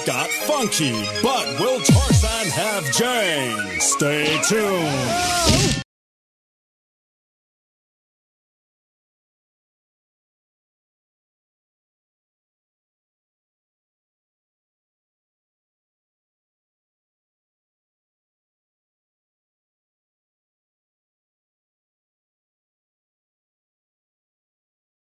it got funky, but will Tarzan have Jane? Stay tuned.